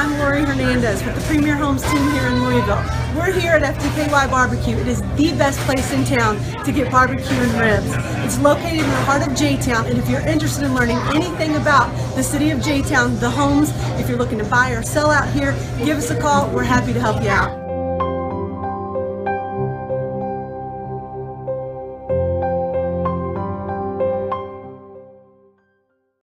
I'm Lori Hernandez with the Premier Homes team here in Louisville. We're here at FDKY Barbecue. It is the best place in town to get barbecue and ribs. It's located in the heart of J-Town, and if you're interested in learning anything about the city of J-Town, the homes, if you're looking to buy or sell out here, give us a call. We're happy to help you out.